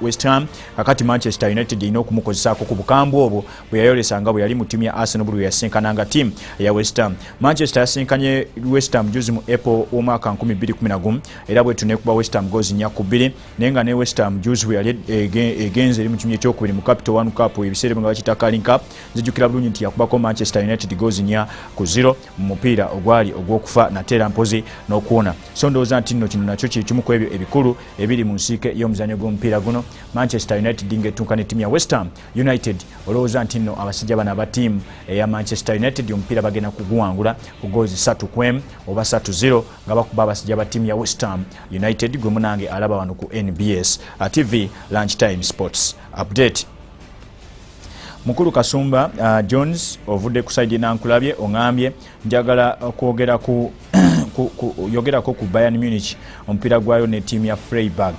west ham kakati manchester united erina okumukozesaako ku bukambwe obwo bwe yayolesanga bwe yali mu ttiimu ya arsenal buli yasinkananga ttiimu eya west ham. Manchester yasinkanye west ham juzi mu apple w'omwaka 2011 era bwetu nekuba west ham gozi nya ku bbiri naye nga ne west ham juzi bwe yali egenze eri mu kimu ekyokubiri mu capital one cup ebiseera nga bakita kalin cup zijjukira bulungi nti yakubako manchester united gozi nya ku zero mu mupiira ogwali ogw'okufa nateera mpozi n'okuwona. So ndowooza nti nno kino nakyo kiri kimu ku ebyo ebikulu ebiri mu nsiike y'omuzannyo gw'omupiira guno manchester united ngaetuuka ne ttiimu ya west ham. United olowooza nti nno abasajja bano aba ttiimu eya manchester united omupiira bagenda kuguwangula ku goozi 3 kwem oba 30 nga bakuba abasajja ba ttiimu ya west ham. United gwe munange alaba wano ku nbs tv lunch time sports. Update. Mukulu kasumba uh, jones ovudde ku saidi nankulabye oŋambye njagala kwogera ku yogerako ku bayern munich omupiira gwayo ne ttiimu ya freiburg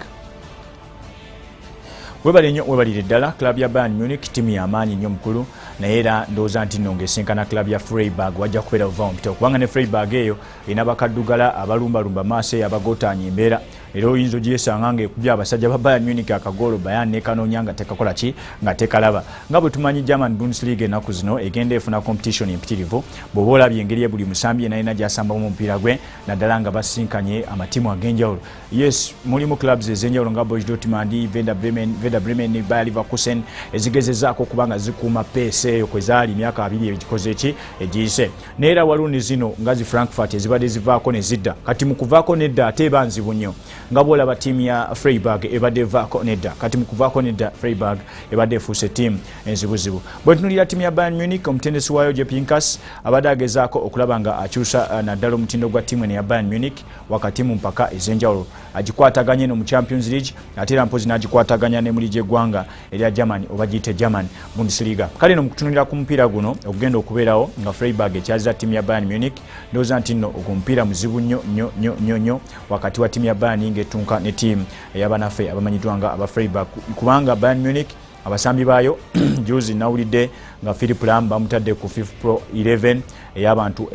webale nnyo webalire ddala club ya bayern munich ttiimu yamaanyi nnyo mukulu naye era ndowooza nti nno ngaesinkana club ya freiburg wajja kubeera buva mupitao kubanga ne freiburg eyo erina bakaddugala abalumbalumba maaso eyo abagotaanya embeera era oyinza ogyesanga ngaekubya abasajja ba bayern munich akagolo bayan nekanoonya nga tekakola ki? Nga tekalaba. Nga bwe tumanyi german bundesliga ennaku zino egenda efuna competition empitirivu bw'oba olabye engeri ye buli musambi enalina gyasambamu omupiira gwe naddala nga basinkanye amatimu ag'enjawulo. Yes mulimu clubs ez'enjawulo nga boys dortmund veda bremen bayer leverkusen ezigezezaako okuba nga zikuuma peesa eyo kwe zaali emyaka abiri egikoze ki? Egiyise. Naye era waliwo ne zino nga zi frankfurt ezibadde zivaako ne zidda. Kati mu kuvaako nedda ate eba nnyo nga bwolaba ttiimu ya freiburg ebadde evaako nedda. Kati mukuvaako nedda freiburg ebadde efuuse ttiimu enzibuzibu. Bwe ntunulira ttiimu ya bayern munich omutendesi waayo jepinkas abadde agezaako okulaba nga akyusa uh, naddala omutindo gwa ttiimu eno ya bayern munich wakati mu mpaka ez'enjawulo. Agikwataganye no mu champions league ate era mpozi n'agikwataganya ne muli gy'eggwanga erya germany oba giyite german bundesliga. Kale no mukutunulira ku mupiira guno okugenda okubeerawo nga freiburg ekyaziza ttiimu ya bayern munich ndowooza nti nno ogwo mupiira muzibu nnyo nnyo nnyo nnyo wakati wa ttiimu ya bayern ngaetunka ne ttiimu eyabanaffe abamanyiddwa nga aba freiburg. Kubanga bayern munich abasambi baayo juzi nawulidde nga philip lam bamutadde ku 5 pro 11 ey'abantu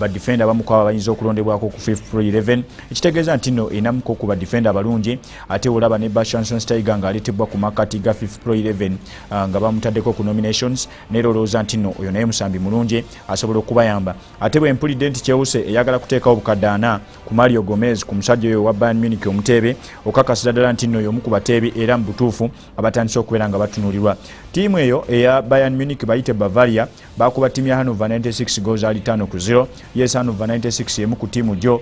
badefenda abamukwaba bayinza okulondebwako ku 5 pro 11 ekitegeeza nti no enamuko ku badifenda abalungi ate olaba ne bashanson stiger ng'aleetebwa ku makati ga 5 pro 11 nga bamutaddeko ku nominations naye olowooza nti no oyo naye musambi mulungi asobola okubayamba. Ate bwe mpulidde nti kyewuse eyagala kuteekawo bukadde ku mario gomez ku musajja oyo wa bayern munich omuteebe okakasiza ddala nti nno y'omu ku bateebi era mu butuufu abatandise okubeera nga batunulirwa ttiimu eyo eya bayern munich bayite bavaria bakuba ttiimu ya hanover 96 goals ali 5 ku 0 yes hanover 96 yemu ku ttiimu gyo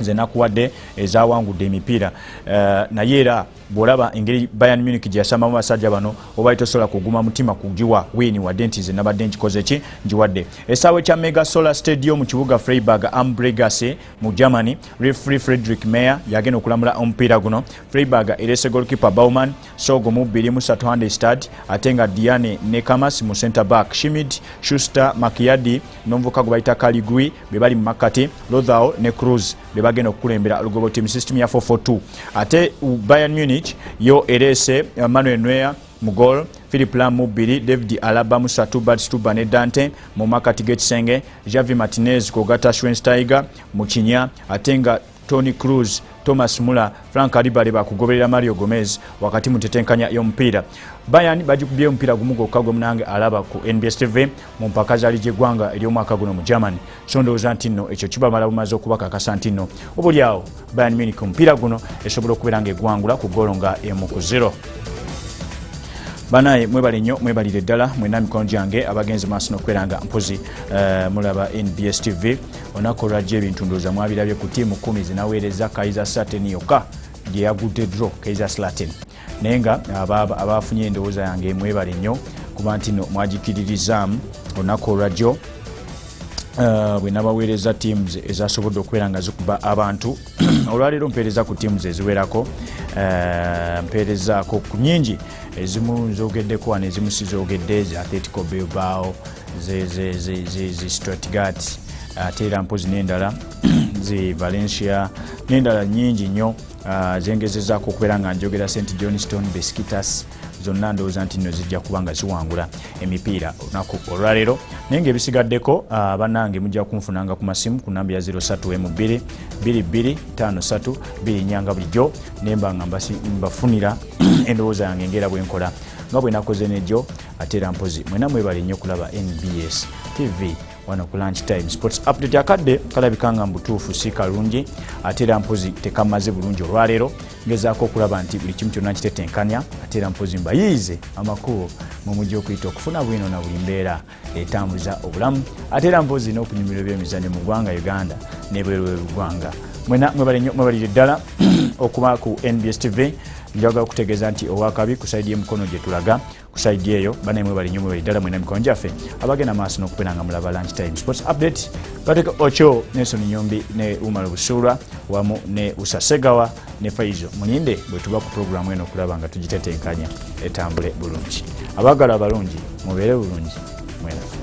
zenakuwadde ezawangudde emipiira. Uh, naye era bwolaba engeri bayern munich gyeyasambamu basajja bano oba tosobola kuguma mutima kugiwa wini wadde nti ze nabadde nkikoze ki? Ngiwadde. Esaawa ekya mega solar stadium mu kibuga freiburg ambregase mu germany refree frederick mayer yagenda okulamula omupiira guno. Freiburg erese golkipa bauman sogo mu 23 handestad ate nga diane nekamas mu center back shimid shuster makiadi n'omuvuka gwe bayita kaligui be bali mu makkati lothao ne cruz be bagenda okukulembera lugobo team system ya 442 ate bayern munich yo erese manuel noya mu gol philip lam mu bbiri david alaba musatu batstuba ne dante mu makati g'ekisenge javi martinez kogata schwensteiger mu kinya ate nga tony cruz thomas muller frank alibale bakugoberera mario gomez wakati mu tetenkanya y'omupiira. Bayan bagikubye omupiira gumu gwokka gwe munange alaba ku nbs tv mu mpaka zaali gy'eggwanga ery'omwaka guno mu germany. So ndowooza nti nno ekyo kibamala bumaze okubakakasa nti nno. Obuli awo bayan munich omupiira guno esobola okubeera nga eggwangula ku golo nga emu ku 0 banaye mwebale nnyo mwebalire ddala mwena mikono gyange abagenzi maaso nokubeera nga mpozi uh, mulaba nbs tv olunaku olwajja ebintu ndowooza mwabirabye ku tiimu kumi zinaweereza kaiza saten yokka gyeyagudde dro kaiza slaten naye nga abafunye endowooza yange mwebale nnyo kuba nti no mwagikiririzaamu. Olunaku olwajjo Uh, bwe nabaweereza teams ezasobodde okubeera nga zikuba abantu. Olwaleero mpeereza ku teams eziwerako uh, mpeerezaako nyingi ezimu nzogeddeko wano ezimu sizogedde zi atletico bilbao zi stratgat ate era mpozi n'endala zi valencia n'endala nyingi nnyo zengezezaako okubeera nga njogera st johnston beskitas zonna ndowooza nti nno zijja kuba nga ziwangula emipiira olunaku olwaleero. Naye ngaebisigaddeko ah, bannange mujja kunfunanga ku masimu ku namba ya 03m2 2253 2 nyanga bulijjo. Nemba nga mbafunira endowooza yange engera bwenkola nga bwe nakoze nejjo ate era mpozi. Mwena mwebale nnyo okulaba nbs tv wano ku lunch time sports. Update akadde kalabika nga mubutuufu si kalungi ate era mpozi tekamaze bulungi. Olwaleero ngezaako okulaba nti buli kimu kyonna kitetenkanya ate era mpozi mbayiize amakubo mwemujja okuyita okufuna bwino na buli mbeera etambuza obulamu. Ate era mpozi n'okunyumirwa ebyemizannyo mu ggwanga uganda nebweru bwegwanga mwena mwebalire ddala okuba ku nbs tv njagala okutegeeza nti owakabi ku saidi y'emukono gye tulaga ku saidi eyo banaye mwebali nnyo mwebali ddala mwena mikono gyaffe abagenda maaso n'okupena nga mulaba lunch time sports update. Kateka okyo nelson nyombi ne umar busulwa wamu ne usasegawa ne faizo mulinde bwe tuba ku programu eno okulaba nga tugitetenkanya etambule bulungi. Abagala abalungi mubeere bulungi mwena